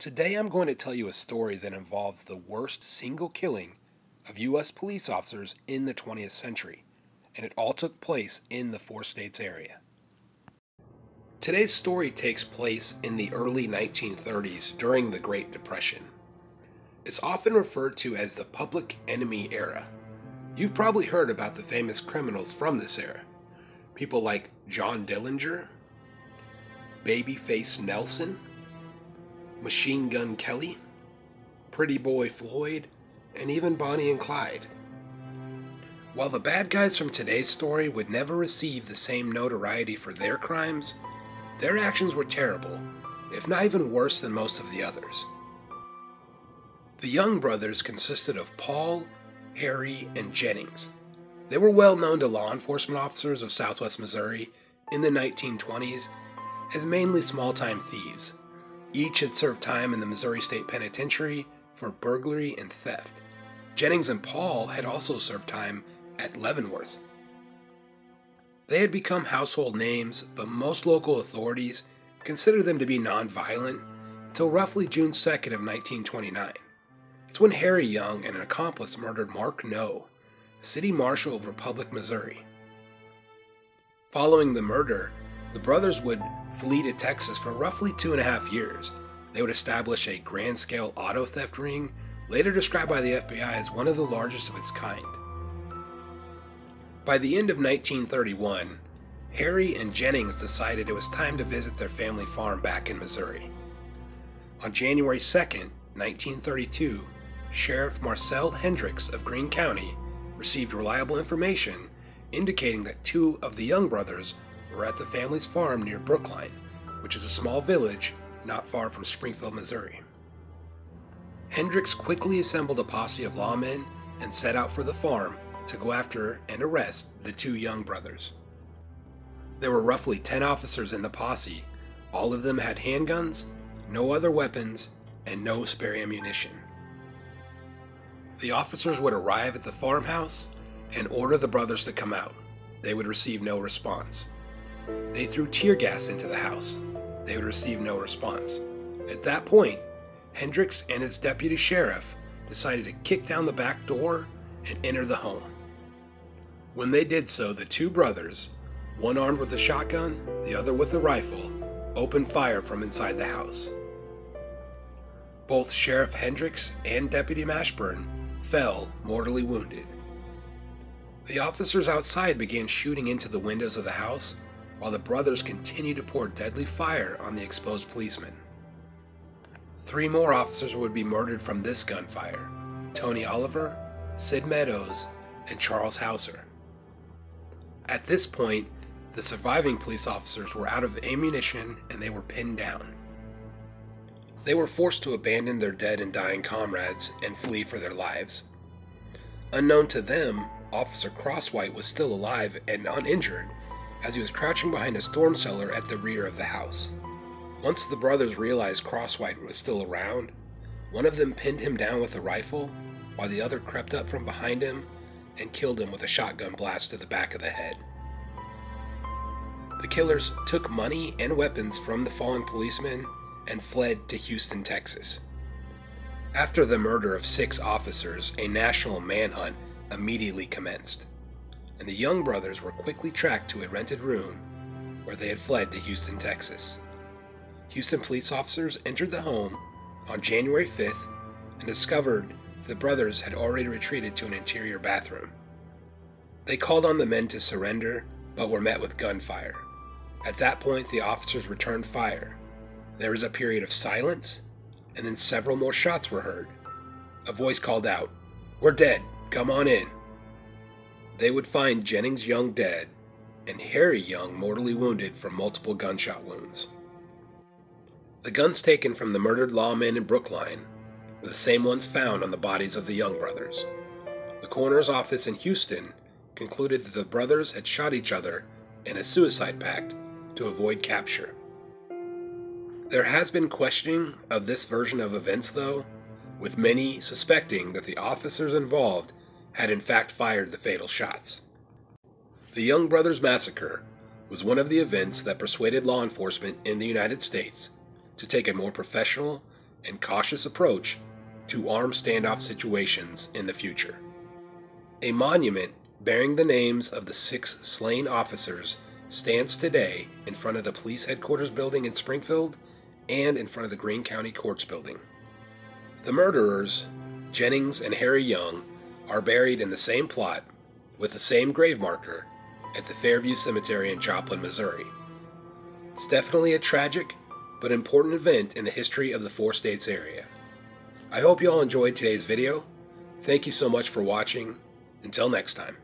Today I'm going to tell you a story that involves the worst single killing of U.S. police officers in the 20th century, and it all took place in the four states area. Today's story takes place in the early 1930s during the Great Depression. It's often referred to as the Public Enemy era. You've probably heard about the famous criminals from this era. People like John Dillinger, Babyface Nelson, Machine Gun Kelly, Pretty Boy Floyd, and even Bonnie and Clyde. While the bad guys from today's story would never receive the same notoriety for their crimes, their actions were terrible, if not even worse than most of the others. The Young brothers consisted of Paul, Harry, and Jennings. They were well known to law enforcement officers of southwest Missouri in the 1920s as mainly small time thieves. Each had served time in the Missouri State Penitentiary for burglary and theft. Jennings and Paul had also served time at Leavenworth. They had become household names, but most local authorities considered them to be nonviolent until roughly June 2nd of 1929. It's when Harry Young and an accomplice murdered Mark Noe, city marshal of Republic, Missouri. Following the murder, the brothers would flee to Texas for roughly two and a half years. They would establish a grand scale auto theft ring, later described by the FBI as one of the largest of its kind. By the end of 1931, Harry and Jennings decided it was time to visit their family farm back in Missouri. On January 2, 1932, Sheriff Marcel Hendrix of Greene County received reliable information indicating that two of the Young brothers were at the family's farm near Brookline, which is a small village not far from Springfield, Missouri. Hendrix quickly assembled a posse of lawmen and set out for the farm to go after and arrest the two young brothers. There were roughly 10 officers in the posse. All of them had handguns, no other weapons, and no spare ammunition. The officers would arrive at the farmhouse and order the brothers to come out. They would receive no response. They threw tear gas into the house. They would receive no response. At that point, Hendrix and his deputy sheriff decided to kick down the back door and enter the home. When they did so, the two brothers, one armed with a shotgun, the other with a rifle, opened fire from inside the house. Both Sheriff Hendrix and Deputy Mashburn fell mortally wounded. The officers outside began shooting into the windows of the house while the brothers continued to pour deadly fire on the exposed policemen. Three more officers would be murdered from this gunfire Tony Oliver, Sid Meadows, and Charles Hauser. At this point, the surviving police officers were out of ammunition and they were pinned down. They were forced to abandon their dead and dying comrades and flee for their lives. Unknown to them, Officer Crosswhite was still alive and uninjured as he was crouching behind a storm cellar at the rear of the house. Once the brothers realized Crosswhite was still around, one of them pinned him down with a rifle, while the other crept up from behind him and killed him with a shotgun blast to the back of the head. The killers took money and weapons from the fallen policemen and fled to Houston, Texas. After the murder of six officers, a national manhunt immediately commenced and the Young brothers were quickly tracked to a rented room where they had fled to Houston, Texas. Houston police officers entered the home on January 5th and discovered the brothers had already retreated to an interior bathroom. They called on the men to surrender, but were met with gunfire. At that point, the officers returned fire. There was a period of silence, and then several more shots were heard. A voice called out, We're dead, come on in they would find Jennings Young dead and Harry Young mortally wounded from multiple gunshot wounds. The guns taken from the murdered lawmen in Brookline were the same ones found on the bodies of the Young brothers. The coroner's office in Houston concluded that the brothers had shot each other in a suicide pact to avoid capture. There has been questioning of this version of events, though, with many suspecting that the officers involved had in fact fired the fatal shots. The Young Brothers Massacre was one of the events that persuaded law enforcement in the United States to take a more professional and cautious approach to armed standoff situations in the future. A monument bearing the names of the six slain officers stands today in front of the police headquarters building in Springfield and in front of the Greene County Courts building. The murderers, Jennings and Harry Young, are buried in the same plot with the same grave marker at the Fairview Cemetery in Joplin, Missouri. It's definitely a tragic but important event in the history of the four states area. I hope you all enjoyed today's video. Thank you so much for watching. Until next time.